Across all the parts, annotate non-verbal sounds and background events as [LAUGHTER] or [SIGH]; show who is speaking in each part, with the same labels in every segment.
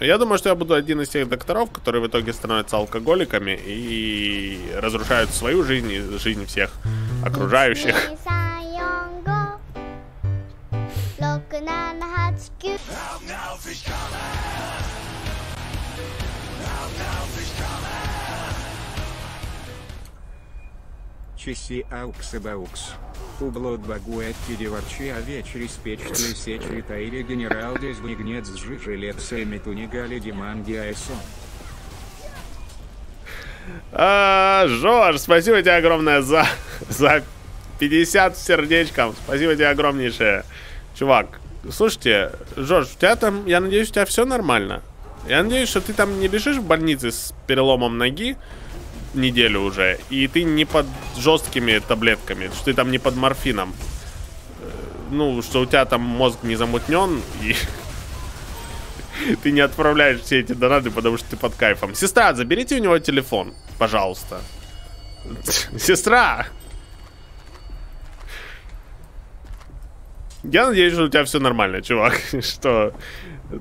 Speaker 1: Я думаю, что я буду один из тех докторов, которые в итоге становятся алкоголиками и разрушают свою жизнь и жизнь всех окружающих.
Speaker 2: 1234567
Speaker 3: Чеси аукс и баукс. Убло багует кидеварчи аве через печь тлесе читаире генерал дезвигнец сжи жилет сэмиту негали диманги айсон.
Speaker 1: А, Жорж, спасибо тебе огромное за, за 50 сердечком. Спасибо тебе огромнейшее. Чувак, слушайте, Жорж, у тебя там, я надеюсь, у тебя все нормально. Я надеюсь, что ты там не лежишь в больнице с переломом ноги неделю уже, и ты не под жесткими таблетками, что ты там не под морфином. Э, Ну, что у тебя там мозг не замутнен, и [LAUGHS] ты не отправляешь все эти донаты, потому что ты под кайфом. Сестра, заберите у него телефон, пожалуйста. [LAUGHS] Сестра! Я надеюсь, что у тебя все нормально, чувак. [LAUGHS] Что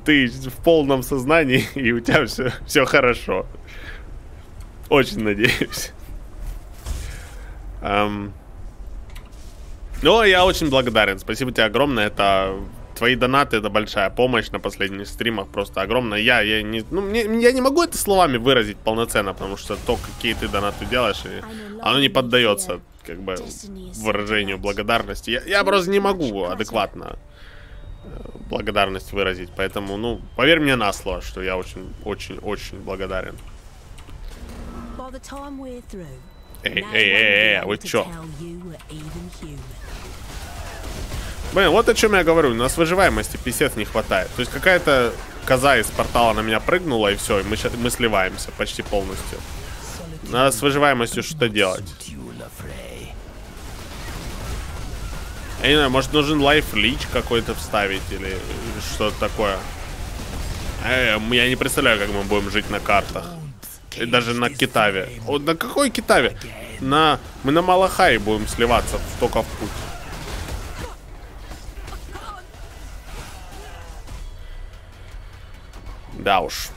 Speaker 1: ты в полном сознании и у тебя все, все хорошо. Очень надеюсь. Эм. Ну, я очень благодарен. Спасибо тебе огромное. Это твои донаты, это большая помощь на последних стримах. Просто огромная. Я, я не, ну, мне, я не могу это словами выразить полноценно, потому что то, какие ты донаты делаешь, и оно не поддается как бы выражению благодарности. Я, я просто не могу адекватно э, благодарность выразить. Поэтому, ну, поверь мне на слово, что я очень, очень, очень благодарен. Эй, эй, эй, эй, вы чё? Блин, вот о чем я говорю. У нас выживаемости писец не хватает. То есть какая-то коза из портала на меня прыгнула, и все, и мы, мы сливаемся почти полностью. Надо с выживаемостью что-то делать. Я не знаю, может нужен лайф лич какой-то вставить или что-то такое. Э, я не представляю, как мы будем жить на картах. И даже на Китаве. О, на какой Китаве? На... Мы на Малахае будем сливаться только в путь. Да уж.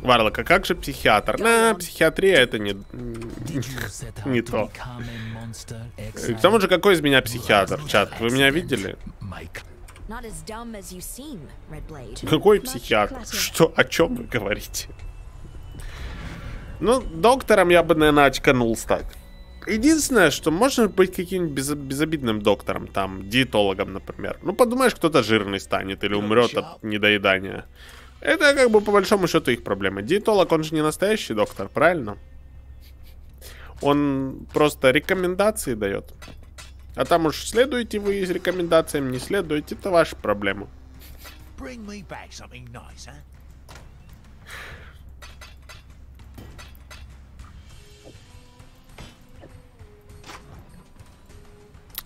Speaker 1: Варлок, а как же психиатр? На, психиатрия это не... [LAUGHS] Не то. К тому же, какой из меня психиатр, чат? Вы меня видели? Какой психиатр? Что? О чем вы говорите? Ну, доктором я бы, наверное, очканул стать. Единственное, что можно быть каким-нибудь без- безобидным доктором, там, диетологом, например. Ну, подумаешь, кто-то жирный станет или умрет от недоедания. Это, как бы, по большому счету, их проблема. Диетолог, он же не настоящий доктор, правильно? Он просто рекомендации дает. А там уж следуете вы из рекомендациям, не следуете, это ваша проблема.
Speaker 2: Nice, huh?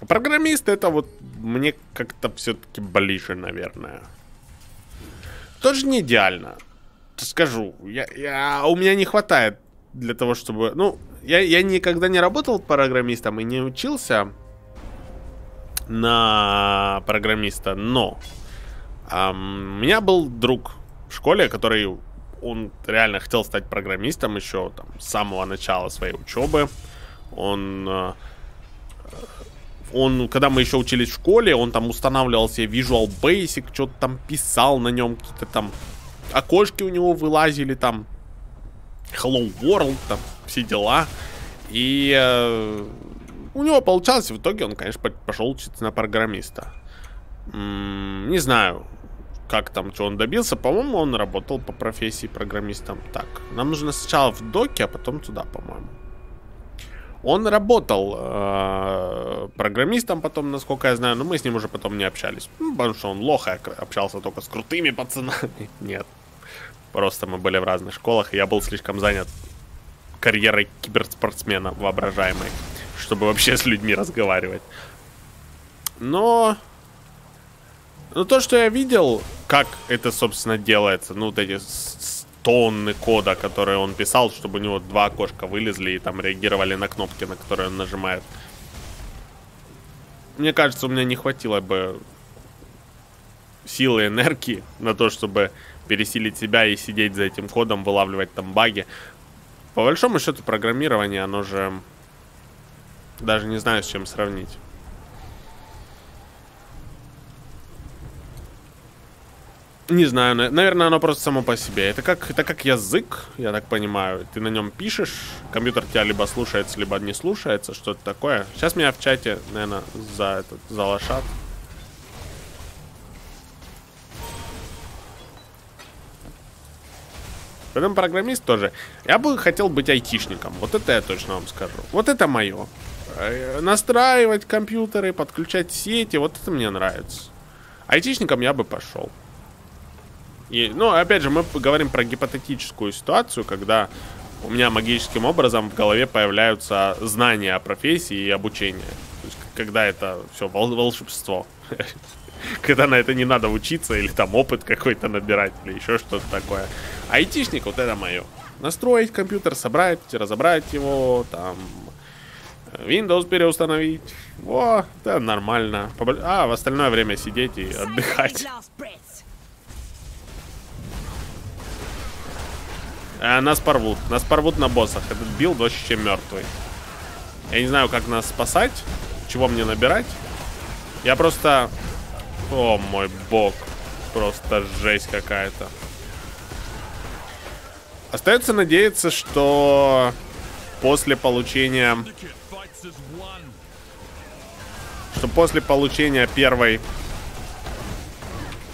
Speaker 1: Программист это вот мне как-то все-таки ближе, наверное. Тоже не идеально. Скажу, я, я, у меня не хватает для того, чтобы... Ну, я, я никогда не работал программистом и не учился на программиста, но ам, у меня был друг в школе, который он реально хотел стать программистом еще там с самого начала своей учебы. Он э, он, когда мы еще учились в школе, он там устанавливал себе Visual Basic, что-то там писал на нем, какие-то там окошки у него вылазили, там Hello World, там все дела. И э, у него получалось, в итоге он, конечно, по- пошел учиться на программиста. М, не знаю, как там, что он добился. По-моему, он работал по профессии программистом. Так, нам нужно сначала в доке, а потом туда, по-моему. Он работал э, программистом потом, насколько я знаю, но мы с ним уже потом не общались. Ну, потому что он лох, я общался только с крутыми пацанами. [LAUGHS] Нет. Просто мы были в разных школах, и я был слишком занят карьерой киберспортсмена воображаемой, чтобы вообще с людьми разговаривать. Но... Ну, то, что я видел, как это, собственно, делается, ну, вот эти тонны кода, которые он писал, чтобы у него два окошка вылезли и там реагировали на кнопки, на которые он нажимает. Мне кажется, у меня не хватило бы силы, энергии на то, чтобы пересилить себя и сидеть за этим кодом, вылавливать там баги. По большому счету программирование, оно же даже не знаю, с чем сравнить. Не знаю, наверное, оно просто само по себе. Это как, это как язык, я так понимаю. Ты на нем пишешь, компьютер тебя либо слушается, либо не слушается, что-то такое. Сейчас меня в чате, наверное, за этот, залошат. Поэтому программист тоже. Я бы хотел быть айтишником. Вот это я точно вам скажу. Вот это мое. Э, настраивать компьютеры, подключать сети. Вот это мне нравится. Айтишником я бы пошел. И, ну, опять же, мы говорим про гипотетическую ситуацию, когда у меня магическим образом в голове появляются знания о профессии и обучение. То есть, когда это все вол волшебство. [LAUGHS] Когда на это не надо учиться или там опыт какой-то набирать или еще что-то такое. Айтишник, вот это мое. Настроить компьютер, собрать, разобрать его, там, Windows переустановить. О, это нормально. А, в остальное время сидеть и отдыхать. А, нас порвут. Нас порвут на боссах. Этот билд вообще мертвый. Я не знаю, как нас спасать. Чего мне набирать. Я просто... О, мой бог. Просто жесть какая-то. Остается надеяться, что после получения... Что после получения первой...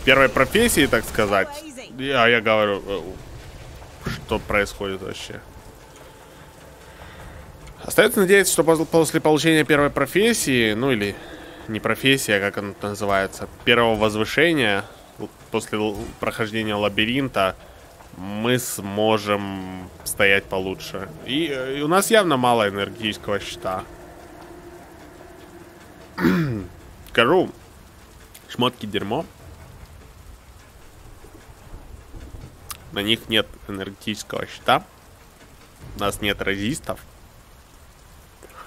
Speaker 1: Первой профессии, так сказать... Я, я говорю, э, что происходит вообще. Остается надеяться, что после получения первой профессии, ну или не профессия, а как она называется, первого возвышения, после прохождения лабиринта, мы сможем стоять получше. И, и у нас явно мало энергетического щита. Скажу, шмотки дерьмо. На них нет энергетического щита. У нас нет резистов.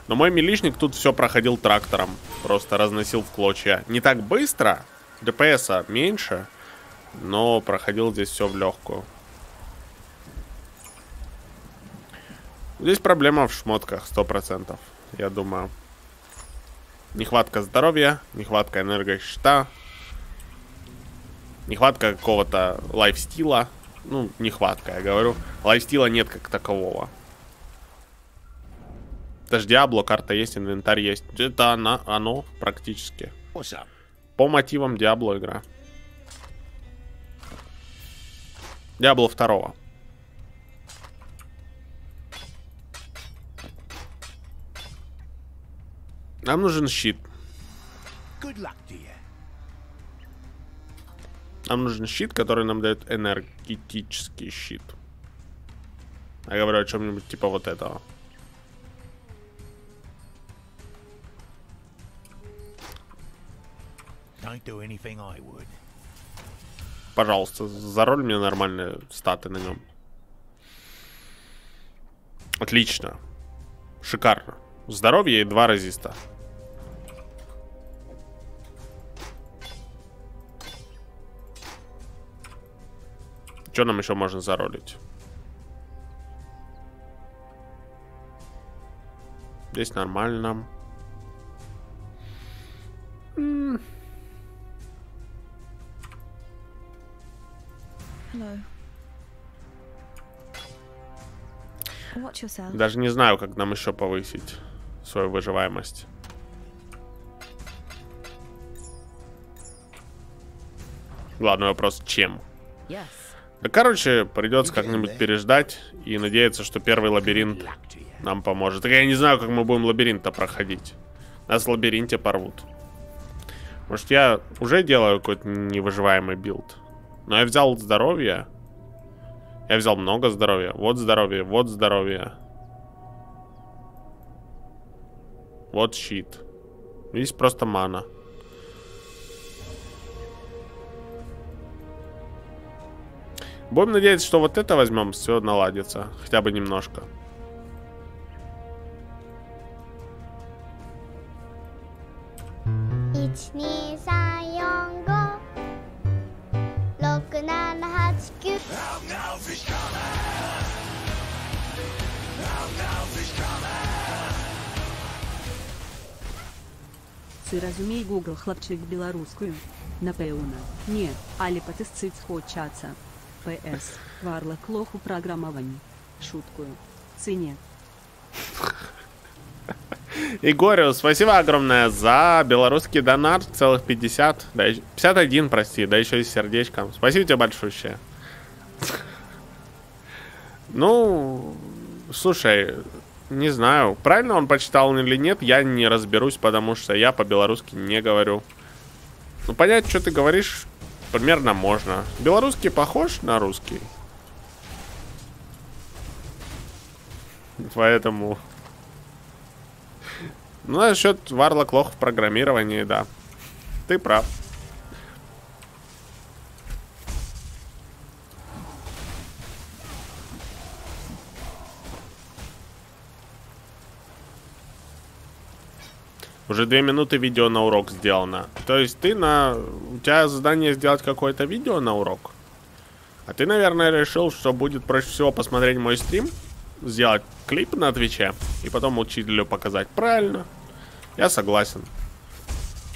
Speaker 1: Но мой милишник тут все проходил трактором. Просто разносил в клочья. Не так быстро. ДПСа меньше. Но проходил здесь все в легкую. Здесь проблема в шмотках, сто процентов, я думаю. Нехватка здоровья, нехватка энергощита, нехватка какого-то лайфстила. Ну, нехватка, я говорю. Лайфстила нет как такового. Даже Диабло, карта есть, инвентарь есть. Это она, оно практически. По мотивам Диабло игра. Диабло второго. Нам нужен щит. Нам нужен щит, который нам дает энергетический щит. Я говорю о чем-нибудь типа вот этого. Пожалуйста, зароль мне нормальные статы на нем. Отлично. Шикарно. Здоровье и два резиста. Что нам еще можно заролить? Здесь нормально. Hello. Даже не знаю, как нам еще повысить свою выживаемость. Главный вопрос, чем? Да, короче, придется как-нибудь переждать и надеяться, что первый лабиринт нам поможет. Так я не знаю, как мы будем лабиринт-то проходить. Нас в лабиринте порвут. Может, я уже делаю какой-то невыживаемый билд. Но я взял здоровье. Я взял много здоровья. Вот здоровье, вот здоровье. Вот щит. Здесь просто мана. Будем надеяться, что вот это возьмем, все наладится. Хотя бы немножко.
Speaker 4: 6789
Speaker 5: Ці розумій Google хлопчик білоруською. Напевно. Ні, але потисциць хочаться. ПС. Варлок лох у программовании. Шуткую. Цине.
Speaker 1: Игорю, спасибо огромное за белорусский донат, целых 50, да, еще- 51, прости, да еще и с сердечком. Спасибо тебе большое. Ну, слушай, не знаю, правильно он почитал или нет, я не разберусь, потому что я по-белорусски не говорю. Ну, понять, что ты говоришь, примерно можно. Белорусский похож на русский. Поэтому... Ну, насчет Варлок лох в программировании, да. Ты прав. Уже две минуты видео на урок сделано. То есть ты на... У тебя задание сделать какое-то видео на урок? А ты, наверное, решил, что будет проще всего посмотреть мой стрим, сделать клип на Твиче и потом учителю показать. Правильно. Я согласен.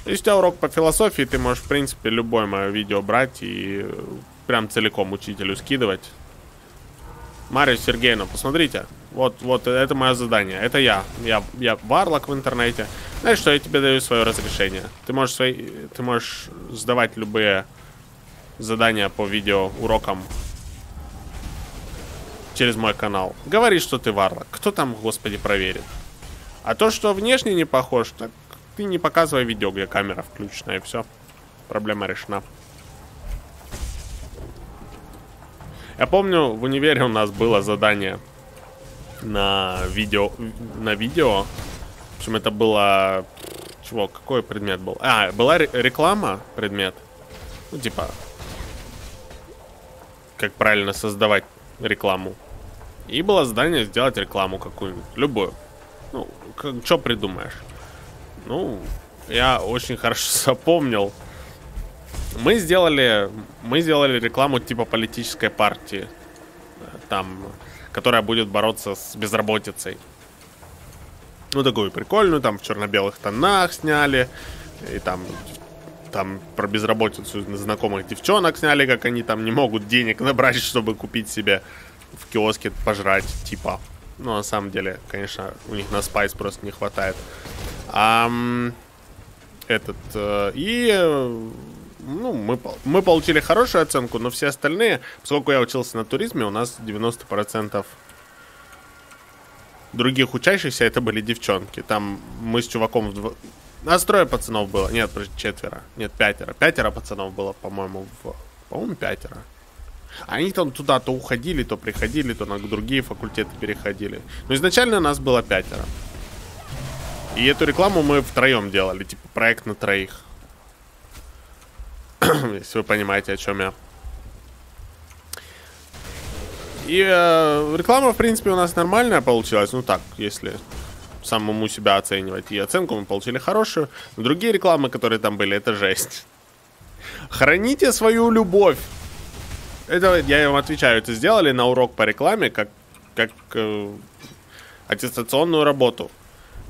Speaker 1: Если у тебя урок по философии, ты можешь, в принципе, любое мое видео брать и э, прям целиком учителю скидывать. Мария Сергеевна, посмотрите. Вот, вот, это мое задание. Это я. Я, я варлок в интернете. Знаешь что, я тебе даю свое разрешение. Ты можешь, свои, ты можешь сдавать любые задания по видео урокам через мой канал. Говори, что ты варлок. Кто там, господи, проверит? А то, что внешне не похож, так ты не показывай видео, где камера включена, и все. Проблема решена. Я помню, в универе у нас было задание на видео, на видео. Общем, это было... Чего, какой предмет был? А, была ре- реклама, предмет. Ну, типа, как правильно создавать рекламу. И было задание сделать рекламу какую-нибудь, любую. Ну, что придумаешь? Ну, я очень [LAUGHS] хорошо запомнил. Мы сделали, мы сделали рекламу типа политической партии, э, там, которая будет бороться с безработицей. Ну, такую прикольную, там в черно-белых тонах сняли, и там, там про безработицу знакомых девчонок сняли, как они там не могут денег [LAUGHS] набрать, чтобы купить себе в киоске пожрать, типа. Ну, на самом деле, конечно, у них на спайс просто не хватает. Ам, этот, э, и, э, ну, мы, мы получили хорошую оценку, но все остальные, поскольку я учился на туризме, у нас 90% других учащихся это были девчонки. Там мы с чуваком... вдво- Нас трое пацанов было. Нет, четверо. Нет, пятеро. Пятеро пацанов было, по-моему, в... По-моему, пятеро. Они там туда то уходили, то приходили, то на другие факультеты переходили. Но изначально нас было пятеро. И эту рекламу мы втроем делали, типа проект на троих. [CLEARS THROAT] Если вы понимаете, о чем я. И э, реклама, в принципе, у нас нормальная получилась. Ну так, если самому себя оценивать. И оценку мы получили хорошую. Но другие рекламы, которые там были, это жесть. Храните свою любовь. Это я вам отвечаю, это сделали на урок по рекламе как, как э, аттестационную работу.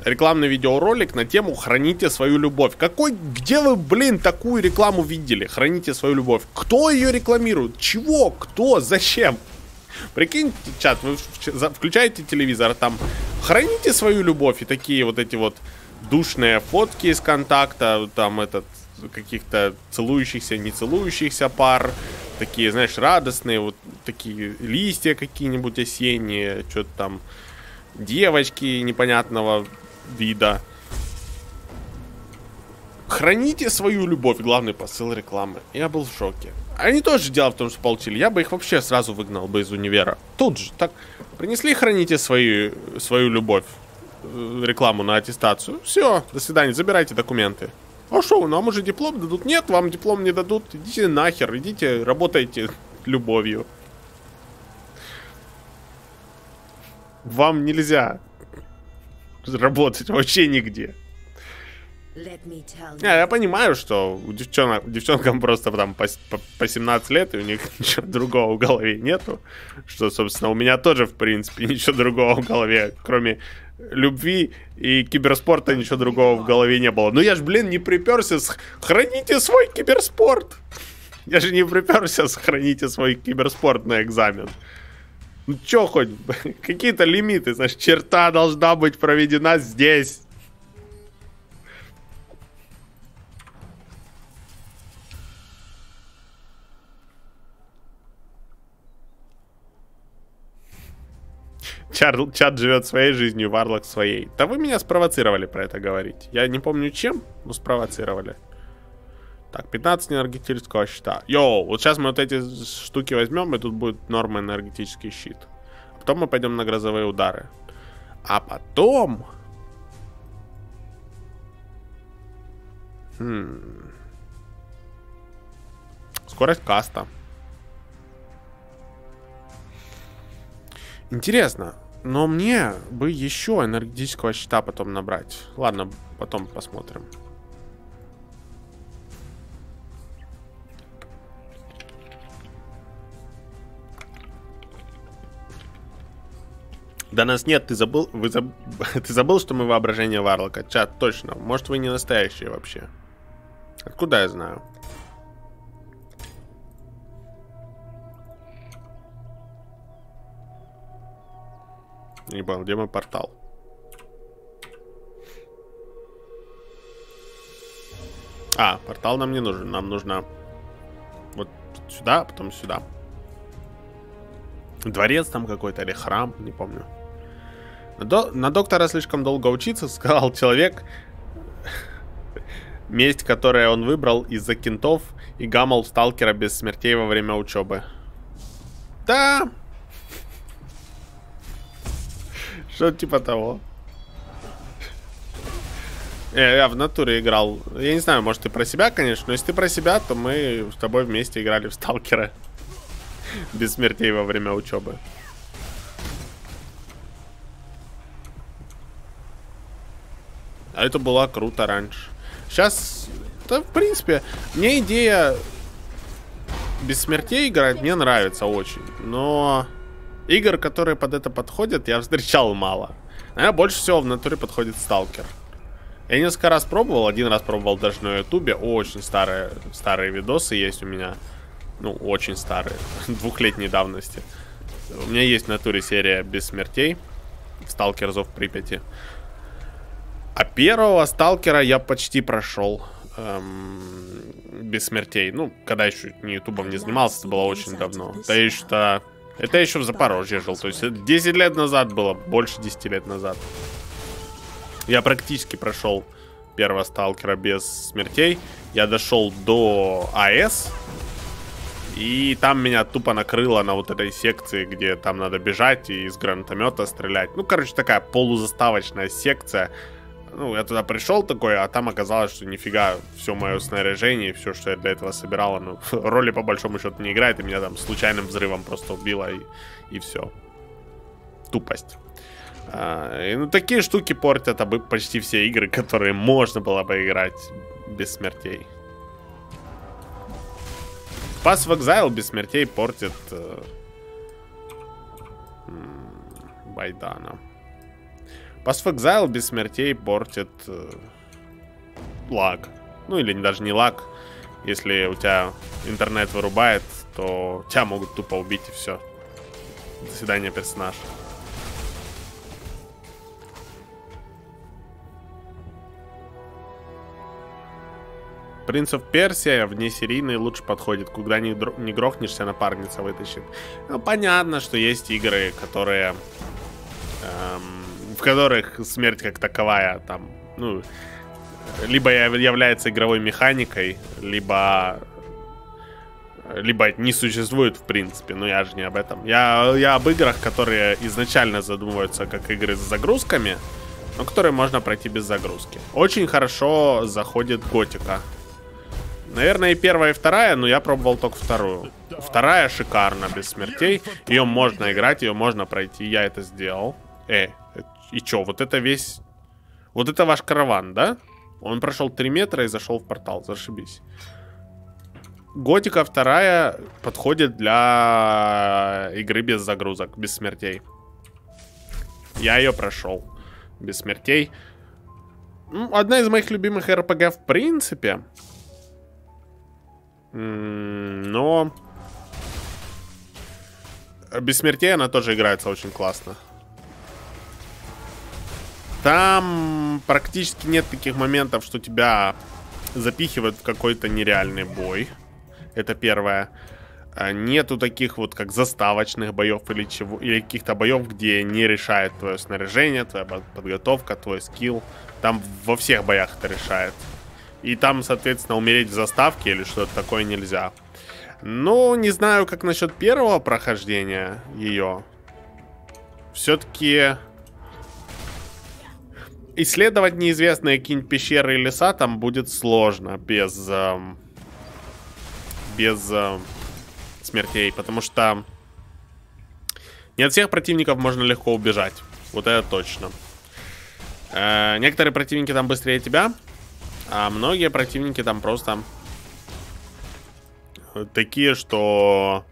Speaker 1: Рекламный видеоролик на тему «Храните свою любовь». Какой, где вы, блин, такую рекламу видели? «Храните свою любовь». Кто ее рекламирует? Чего? Кто? Зачем? Прикиньте, чат, вы включаете телевизор, там «Храните свою любовь» и такие вот эти вот душные фотки из контакта, там этот каких-то целующихся, не целующихся пар, такие, знаешь, радостные, вот такие листья какие-нибудь осенние, что-то там, девочки непонятного вида. Храните свою любовь, главный посыл рекламы. Я был в шоке. Они тоже дело в том, что получили. Я бы их вообще сразу выгнал бы из универа. Тут же, так, принесли, храните свою, свою любовь, э, рекламу на аттестацию. Все, до свидания, забирайте документы. А что, нам уже диплом дадут? Нет, вам диплом не дадут. Идите нахер, идите, работайте любовью. Вам нельзя работать вообще нигде. Не, я понимаю, что у девчонок, девчонкам просто там по, по- по 17 лет, и у них [LAUGHS] ничего другого в голове нету. Что, собственно, у меня тоже, в принципе, [LAUGHS] ничего другого в голове, кроме любви и киберспорта, ничего другого в голове не было. Ну я ж, блин, не приперся, храните свой киберспорт. [LAUGHS] Я же не приперся, сохраните свой киберспорт на экзамен. Ну чё хоть, какие-то лимиты, значит, черта должна быть проведена здесь. Чар- чат живет своей жизнью, Варлок своей. Да вы меня спровоцировали про это говорить. Я не помню чем, но спровоцировали. Так, 15 энергетического щита. Йоу, вот сейчас мы вот эти штуки возьмем, и тут будет норма энергетический щит. А потом мы пойдем на грозовые удары. А потом... Хм. Скорость каста. Интересно, но мне бы еще энергетического щита потом набрать. Ладно, потом посмотрим. Да нас нет, ты забыл, вы заб- [LAUGHS] ты забыл, что мы воображение Варлока? Чат, точно. Может, вы не настоящие вообще. Откуда я знаю? Не понял, где мой портал? А, портал нам не нужен. Нам нужно вот сюда, а потом сюда. Дворец там какой-то или храм, не помню. До- на доктора слишком долго учиться, [LAUGHS] сказал человек. Месть, которую он выбрал из-за кентов и гамал сталкера без смертей во время учебы. Да. Что типа того. Э, Я в натуре играл. Я не знаю, может ты про себя, конечно, но если ты про себя, то мы с тобой вместе играли в сталкера. Без смертей во время учебы. А это было круто раньше. Сейчас, да, в принципе, мне идея без смертей играть мне нравится очень. Но игр, которые под это подходят, я встречал мало. Наверное, больше всего в натуре подходит Сталкер. Я несколько раз пробовал, один раз пробовал даже на ютубе. Очень старые, старые видосы есть у меня. Ну, очень старые. [LAUGHS] Двухлетней давности. У меня есть в натуре серия без смертей. Сталкер Зов Припяти. А первого сталкера я почти прошел. эм, без смертей. Ну, когда еще не ютубом не занимался, это было очень давно. Да что... Это еще в Запорожье жил. То есть это 10 лет назад было. Больше 10 лет назад. Я практически прошел первого сталкера без смертей. Я дошел до АЭС. И там меня тупо накрыло на вот этой секции, где там надо бежать и из гранатомета стрелять. Ну, короче, такая полузаставочная секция. Ну, я туда пришел такой, а там оказалось, что нифига, все мое снаряжение, все, что я для этого собирал, ну, [LAUGHS] роли по большому счету не играет, и меня там случайным взрывом просто убило, и, и все. Тупость. А, и, ну, такие штуки портят обы- почти все игры, которые можно было бы играть без смертей. Pass of Exile без смертей портит э, Байдана. Pass of без смертей портит э, лаг. Ну или даже не лаг. Если у тебя интернет вырубает, то тебя могут тупо убить и все. До свидания, персонаж. Принц of Персия внесерийный лучше подходит. Куда не, не грохнешься, напарница вытащит. Ну, понятно, что есть игры, которые... эм, в которых смерть как таковая там, ну, либо яв- является игровой механикой, либо либо не существует в принципе, но я же не об этом. Я, я об играх, которые изначально задумываются как игры с загрузками, но которые можно пройти без загрузки. Очень хорошо заходит Готика. Наверное, и первая, и вторая, но я пробовал только вторую. Вторая шикарна, без смертей. Ее можно играть, ее можно пройти. Я это сделал. Э, и чё, вот это весь... Вот это ваш караван, да? Он прошел 3 метра и зашел в портал. Зашибись. Готика вторая подходит для игры без загрузок, без смертей. Я ее прошел без смертей. Одна из моих любимых РПГ в принципе. Но... Без смертей она тоже играется очень классно. Там практически нет таких моментов, что тебя запихивают в какой-то нереальный бой. Это первое. А, нету таких вот как заставочных боев или чего, или каких-то боев, где не решает твое снаряжение, твоя подготовка, твой скилл. Там во всех боях это решает. И там, соответственно, умереть в заставке или что-то такое нельзя. Ну, не знаю, как насчет первого прохождения ее. Все-таки исследовать неизвестные какие-нибудь пещеры и леса там будет сложно без... Эм, без эм, смертей, потому что не от всех противников можно легко убежать. Вот это точно. Э, некоторые противники там быстрее тебя, а многие противники там просто такие, что...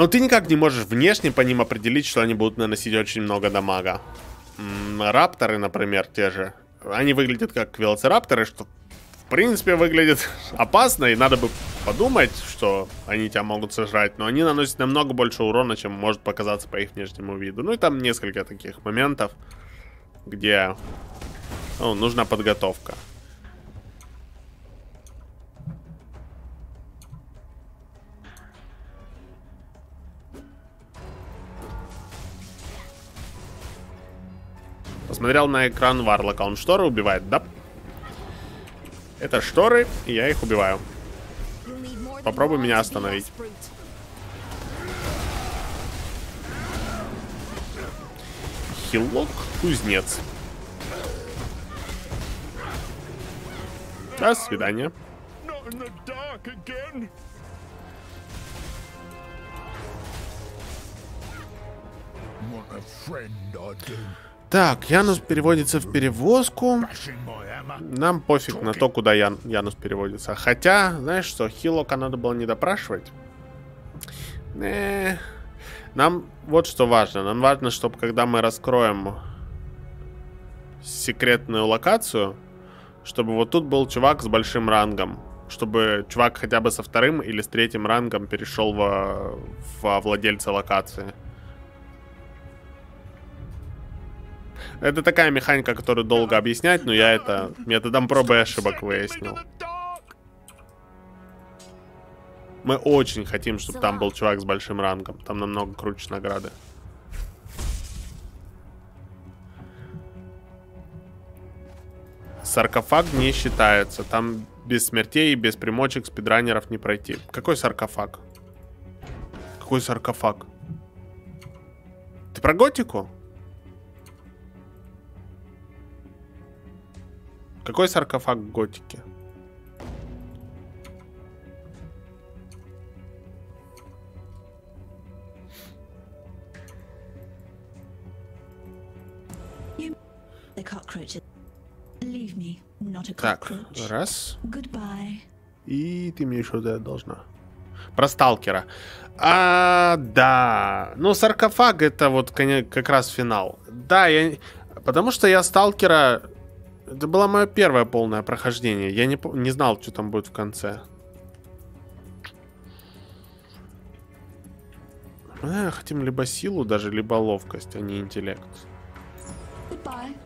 Speaker 1: Ну, ты никак не можешь внешне по ним определить, что они будут наносить очень много дамага. Рапторы, например, те же. Они выглядят как велоцирапторы, что принципе, выглядит [LAUGHS] опасно, и надо бы подумать, что они тебя могут сожрать, но они наносят намного больше урона, чем может показаться по их внешнему виду. Ну и там несколько таких моментов, где ну, нужна подготовка. Посмотрел на экран Варлока. Он шторы убивает, да? Это шторы, и я их убиваю. Попробуй меня остановить. Хилок кузнец. До свидания. Так, Янус переводится в перевозку. Нам пофиг на то, куда Ян, Янус переводится. Хотя, знаешь что, Хилока надо было не допрашивать. Э, нам вот что важно. Нам важно, чтобы когда мы раскроем секретную локацию, чтобы вот тут был чувак с большим рангом. Чтобы чувак хотя бы со вторым или с третьим рангом перешел во, во владельца локации. Это такая механика, которую долго объяснять, но я это методом пробы и ошибок выяснил. Мы очень хотим, чтобы там был чувак с большим рангом. Там намного круче награды. Саркофаг не считается. Там без смертей и без примочек спидранеров не пройти. Какой саркофаг? Какой саркофаг? Ты про готику? Какой саркофаг готики? Так, раз. И ты мне еще дать должна. Про сталкера. А, да. Ну, саркофаг это вот как раз финал. Да, я... Потому что я сталкера это было мое первое полное прохождение. Я не, не знал, что там будет в конце. Мы э, хотим либо силу даже, либо ловкость, а не интеллект. Goodbye.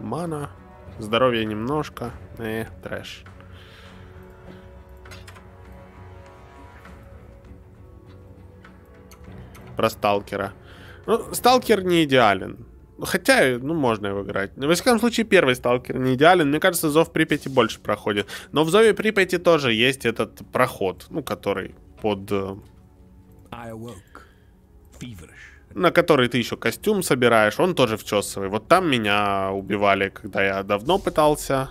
Speaker 1: Мана. Здоровье немножко. Э, трэш. Про сталкера. Ну, сталкер не идеален. Хотя, ну, можно его играть. В всяком случае, первый сталкер не идеален. Мне кажется, Зов Припяти больше проходит. Но в Зове Припяти тоже есть этот проход, ну, который под... Э, на который ты еще костюм собираешь. Он тоже вчесовый. Вот там меня убивали, когда я давно пытался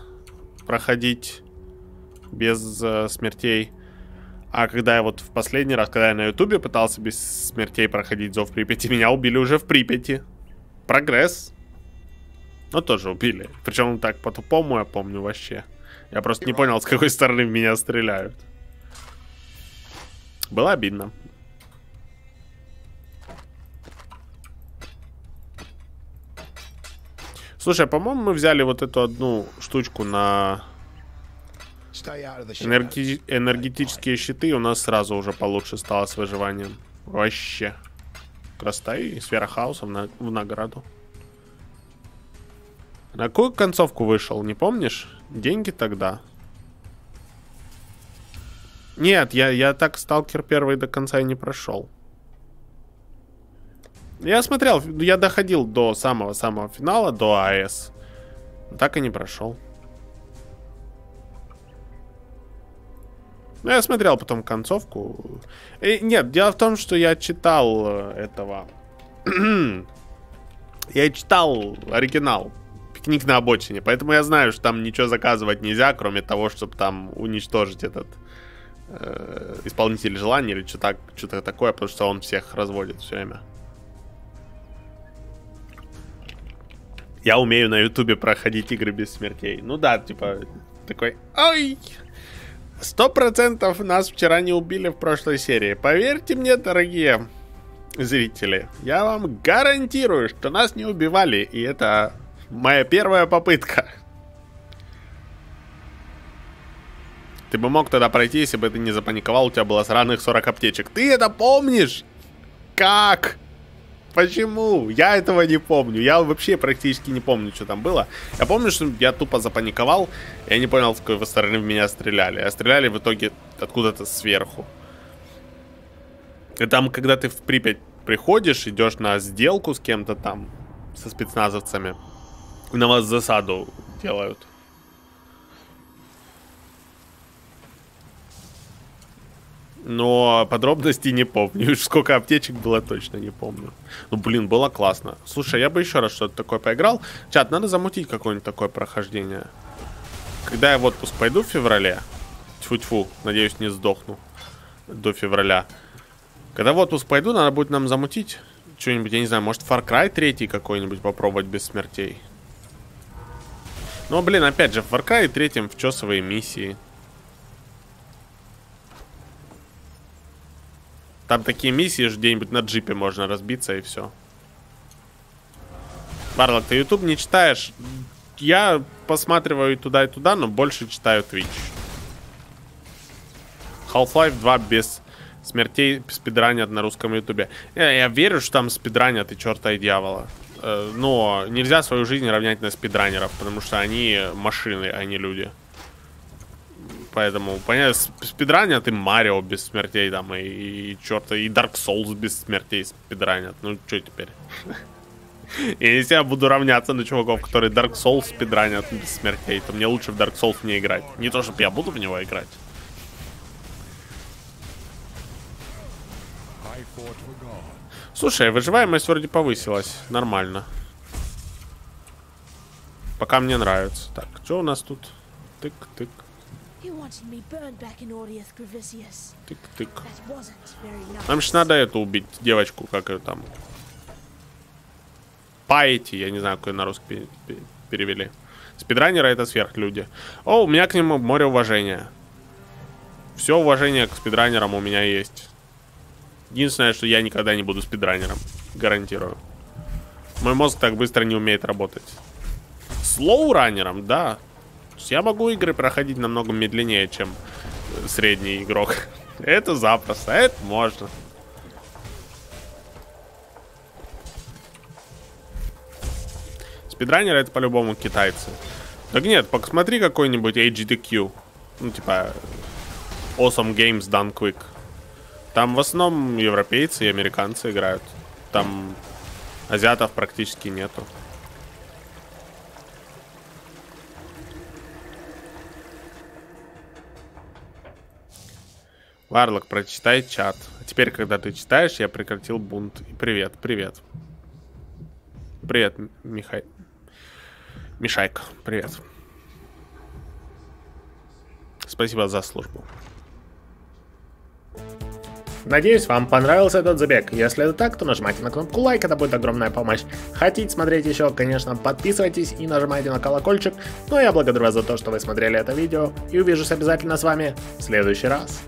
Speaker 1: проходить без э, смертей. А когда я вот в последний раз, когда я на ютубе пытался без смертей проходить Зов Припяти, меня убили уже в Припяти. Прогресс. Но тоже убили. Причем так по-тупому, я помню, вообще. Я просто не понял, с какой стороны в меня стреляют. Было обидно. Слушай, а, по-моему, мы взяли вот эту одну штучку на энергетические щиты, и у нас сразу уже получше стало с выживанием. Вообще. Красота и сфера хаоса в, на- в награду. На какую концовку вышел, не помнишь? Деньги тогда. Нет, я, я так Сталкер первый до конца и не прошел. Я смотрел, я доходил до самого-самого финала, до АЭС. Так и не прошел. Ну, я смотрел потом концовку. И, нет, дело в том, что я читал э, этого. [CLEARS THROAT] я читал оригинал. Пикник на обочине. Поэтому я знаю, что там ничего заказывать нельзя, кроме того, чтобы там уничтожить этот э, исполнитель желаний или что-то что такое, потому что он всех разводит все время. Я умею на ютубе проходить игры без смертей. Ну да, типа, такой, ой, Сто процентов нас вчера не убили в прошлой серии. Поверьте мне, дорогие зрители, я вам гарантирую, что нас не убивали, и это моя первая попытка. Ты бы мог тогда пройти, если бы ты не запаниковал, у тебя было сраных 40 аптечек. Ты это помнишь? Как? Почему? Я этого не помню. Я вообще практически не помню, что там было. Я помню, что я тупо запаниковал. Я не понял, с какой стороны в меня стреляли. А стреляли в итоге откуда-то сверху. И там, когда ты в Припять приходишь, идешь на сделку с кем-то там, со спецназовцами, на вас засаду делают. Но подробностей не помню. [LAUGHS] Сколько аптечек было, точно не помню. Ну, блин, было классно. Слушай, я бы еще раз что-то такое поиграл. Чат, надо замутить какое-нибудь такое прохождение. Когда я в отпуск пойду в феврале, тьфу-тьфу, надеюсь, не сдохну до февраля. Когда в отпуск пойду, надо будет нам замутить что-нибудь, я не знаю, может Far Cry 3 какой-нибудь попробовать без смертей. Ну, блин, опять же, в Far Cry 3 в часовые миссии. Там такие миссии, что где-нибудь на джипе можно разбиться и все. Барлок, ты YouTube не читаешь? Я посматриваю и туда, и туда, но больше читаю Twitch. Half-Life 2 без смертей спидранят на русском ютубе. Я, я верю, что там спидранят и черта и дьявола. Э, Но нельзя свою жизнь равнять на спидранеров, потому что они машины, а не люди. Поэтому, понятно, сп- спидранят и Марио без смертей там, и, и черта, и Dark Souls без смертей спидранят. Ну, что теперь? И [LAUGHS] если я буду равняться на чуваков, которые Dark Souls спидранят без смертей, то мне лучше в Dark Souls не играть. Не то, чтобы я буду в него играть. Слушай, выживаемость вроде повысилась. Нормально. Пока мне нравится. Так, что у нас тут? Тык-тык, тык-тык. Нам же надо эту убить, девочку, как ее там. Пайти, я не знаю, как ее на русский пе- пе- перевели. Спидранеры это сверхлюди. О, у меня к нему море уважения. Все уважение к спидранерам у меня есть. Единственное, что я никогда не буду спидранером. Гарантирую. Мой мозг так быстро не умеет работать. Слоуранером, да. Я могу игры проходить намного медленнее, чем э, средний игрок. [LAUGHS] Это запросто, это можно. Спидранеры это по-любому китайцы. Так нет, посмотри какой-нибудь HDQ. Ну, типа Awesome Games Done Quick. Там в основном европейцы и американцы играют. Там азиатов практически нету. Варлок, прочитай чат. А теперь, когда ты читаешь, я прекратил бунт. Привет, привет. Привет, Михай. Мишайка, привет. Спасибо за службу. Надеюсь, вам понравился этот забег. Если это так, то нажимайте на кнопку лайк, это будет огромная помощь. Хотите смотреть еще, конечно, подписывайтесь и нажимайте на колокольчик. Ну а я благодарю вас за то, что вы смотрели это видео и увижусь обязательно с вами в следующий раз.